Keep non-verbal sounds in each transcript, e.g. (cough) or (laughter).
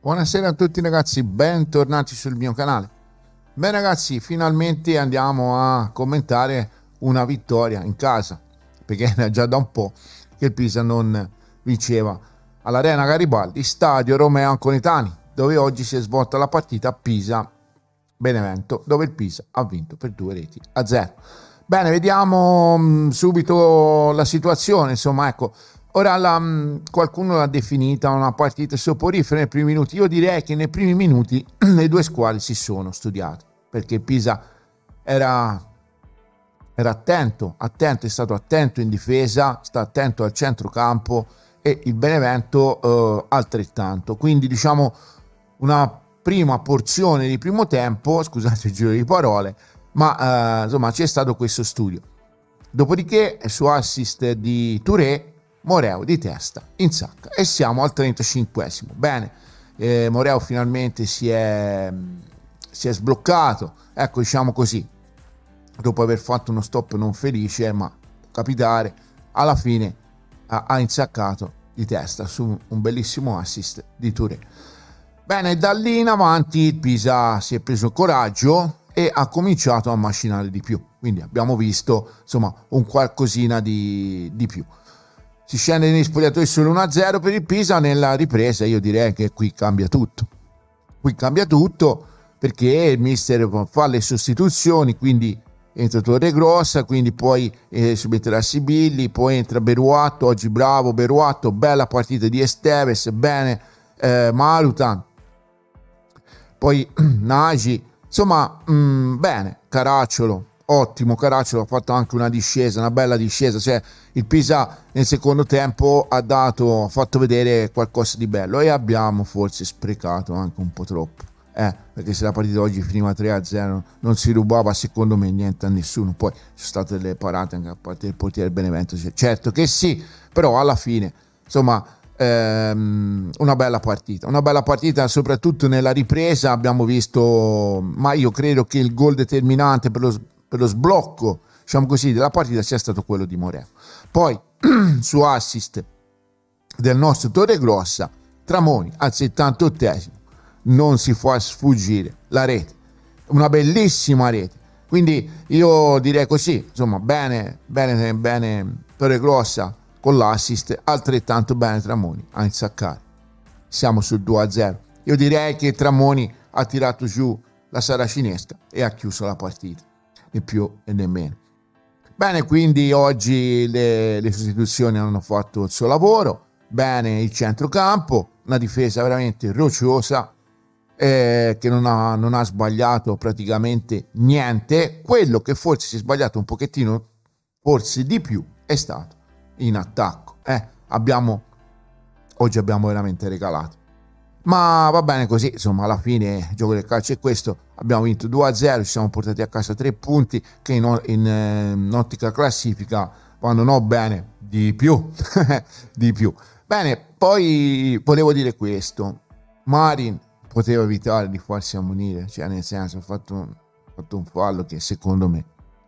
Buonasera a tutti ragazzi, bentornati sul mio canale. Beh ragazzi, finalmente andiamo a commentare una vittoria in casa, perché era già da un po' che il Pisa non vinceva all'Arena Garibaldi, stadio Romeo Anconetani, dove oggi si è svolta la partita Pisa-Benevento, dove il Pisa ha vinto per due reti a zero. Bene, vediamo mm, subito la situazione, insomma, ecco, ora la, mm, qualcuno l'ha definita una partita soporifera nei primi minuti, io direi che nei primi minuti (clears throat) le due squadre si sono studiate, perché Pisa era era attento, attento, è stato attento in difesa, sta attento al centrocampo e il Benevento eh, altrettanto. Quindi diciamo una prima porzione di primo tempo, (laughs) scusate il giro di parole, ma eh, insomma c'è stato questo studio. Dopodiché su assist di Touré, Moreo di testa in sacca e siamo al 35esimo. Bene, eh, Moreo finalmente si è, si è sbloccato, ecco diciamo così, dopo aver fatto uno stop non felice, ma capitare, alla fine ha, ha insaccato di testa su un bellissimo assist di Touré. Bene, da lì in avanti Pisa si è preso coraggio e ha cominciato a macinare di più. Quindi abbiamo visto insomma un qualcosina di, di più. Si scende negli spogliatoi solo 1-0 per il Pisa nella ripresa. Io direi che qui cambia tutto. Qui cambia tutto perché il mister fa le sostituzioni, quindi entra Torre Grossa, quindi poi eh, subentrerà Sibilli, poi entra Beruatto, oggi bravo Beruatto, bella partita di Esteves, bene eh, Malutan, poi (clears throat) Nagi, insomma mh, mm, bene, Caracciolo, ottimo Caracciolo, ha fatto anche una discesa, una bella discesa, cioè il Pisa nel secondo tempo ha dato, ha fatto vedere qualcosa di bello e abbiamo forse sprecato anche un po' troppo eh, perché se la partita oggi finiva 3-0 non si rubava secondo me niente a nessuno, poi ci sono state delle parate anche a parte del portiere Benevento, certo che sì, però alla fine insomma ehm, una bella partita, una bella partita soprattutto nella ripresa abbiamo visto, ma io credo che il gol determinante per lo, per lo sblocco diciamo così, della partita sia stato quello di Moreno. Poi (clears throat) su assist del nostro Torre Grossa, Tramoni al 78esimo non si può sfuggire la rete, una bellissima rete. Quindi io direi così, insomma, bene, bene, bene Torre Grossa con l'assist, altrettanto bene Tramoni a insaccare. Siamo sul 2-0. Io direi che Tramoni ha tirato giù la saracinesca e ha chiuso la partita, né più e né meno. Bene, quindi oggi le, le sostituzioni hanno fatto il suo lavoro, bene il centrocampo, una difesa veramente rociosa, eh, che non ha, non ha, sbagliato praticamente niente. Quello che forse si è sbagliato un pochettino, forse di più, è stato in attacco. Eh, abbiamo, oggi abbiamo veramente regalato. Ma va bene così, insomma, alla fine il gioco del calcio è questo. Abbiamo vinto 2-0, ci siamo portati a casa 3 punti che in, in, eh, in ottica classifica vanno no bene, di più, (laughs) di più. Bene, poi volevo dire questo. Marin poteva evitare di farsi ammonire, cioè nel senso ha fatto, fatto un fallo che secondo me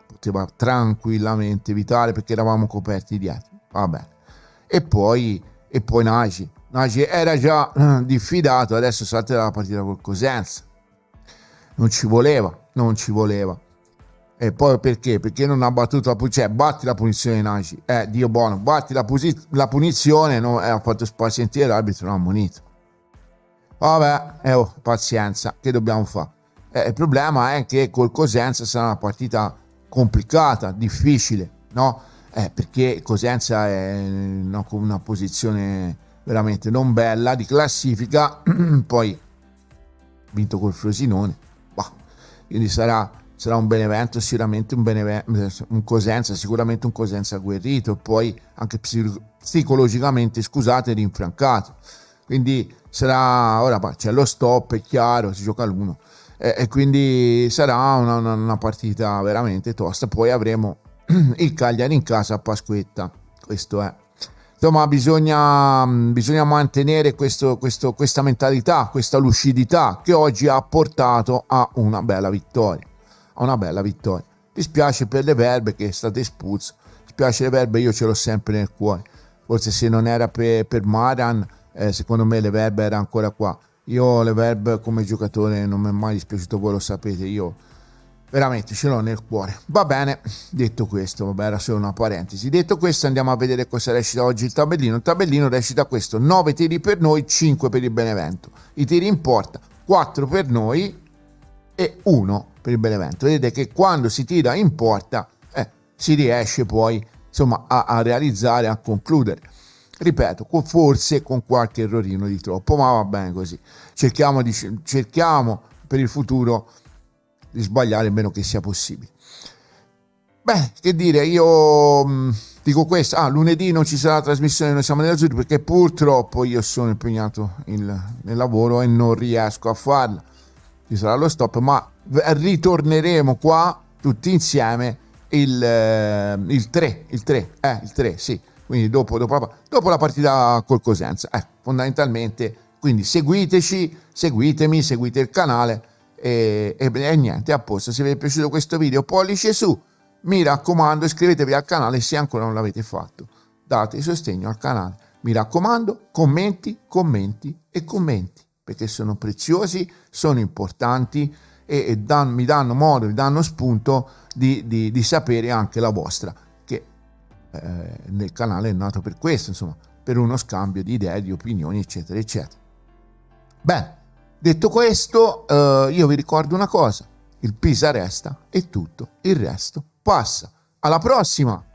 poteva tranquillamente evitare perché eravamo coperti dietro. Vabbè. E poi, e poi Nagy. Nagy era già uh, diffidato, adesso salta la partita col Cosenza. Non ci voleva, non ci voleva. E poi perché? Perché non ha battuto la punizione, cioè batti la punizione Nagy. Eh, Dio buono, batti la, pusi- la punizione, no, eh, ha fatto spazientire l'arbitro, non ha ammonito. Vabbè, eh, oh, pazienza, che dobbiamo fare? Eh, il problema è che col Cosenza sarà una partita complicata, difficile, no? Eh, perché Cosenza è no, con una posizione veramente non bella di classifica, (clears throat) poi vinto col Frosinone, bah, quindi sarà, sarà un Benevento, sicuramente un, Benevento, un Cosenza, sicuramente un Cosenza agguerrito, poi anche psicologicamente, scusate, rinfrancato. Quindi sarà, ora c'è lo stop, è chiaro, si gioca l'uno e, e quindi sarà una, una, una, partita veramente tosta. Poi avremo (clears throat) il Cagliari in casa a Pasquetta, questo è. Insomma, bisogna, bisogna mantenere questo, questo, questa mentalità, questa lucidità che oggi ha portato a una bella vittoria. A una bella vittoria. Dispiace per le verbe che è stato espulso. Dispiace le verbe, io ce l'ho sempre nel cuore. Forse se non era per, per Maran, eh, secondo me le verbe era ancora qua io Leverb come giocatore non mi è mai dispiaciuto, voi lo sapete, io veramente ce l'ho nel cuore. Va bene, detto questo, vabbè, era solo una parentesi. Detto questo, andiamo a vedere cosa recita oggi il tabellino. Il tabellino recita questo: 9 tiri per noi, 5 per il Benevento. I tiri in porta, 4 per noi e 1 per il Benevento. Vedete che quando si tira in porta eh, si riesce poi insomma, a, a realizzare, a concludere ripeto, forse con qualche errorino di troppo, ma va bene così. Cerchiamo, di, cerchiamo per il futuro di sbagliare il meno che sia possibile. Beh, che dire, io mm, dico questo, ah, lunedì non ci sarà la trasmissione Noi siamo nell'azzurro perché purtroppo io sono impegnato in, nel lavoro e non riesco a farla. Ci sarà lo stop, ma ritorneremo qua tutti insieme il, eh, il 3, il 3, eh, il 3, sì, quindi dopo, dopo, la, dopo la partita col Cosenza. Eh, fondamentalmente, quindi seguiteci, seguitemi, seguite il canale e, e, e niente, a posto. Se vi è piaciuto questo video, pollice su, mi raccomando, iscrivetevi al canale se ancora non l'avete fatto. Date sostegno al canale. Mi raccomando, commenti, commenti e commenti, perché sono preziosi, sono importanti e, e dan, mi danno modo, mi danno spunto di, di, di sapere anche la vostra eh, nel canale è nato per questo, insomma, per uno scambio di idee, di opinioni, eccetera, eccetera. Bene, detto questo, eh, io vi ricordo una cosa, il Pisa resta e tutto il resto passa. Alla prossima!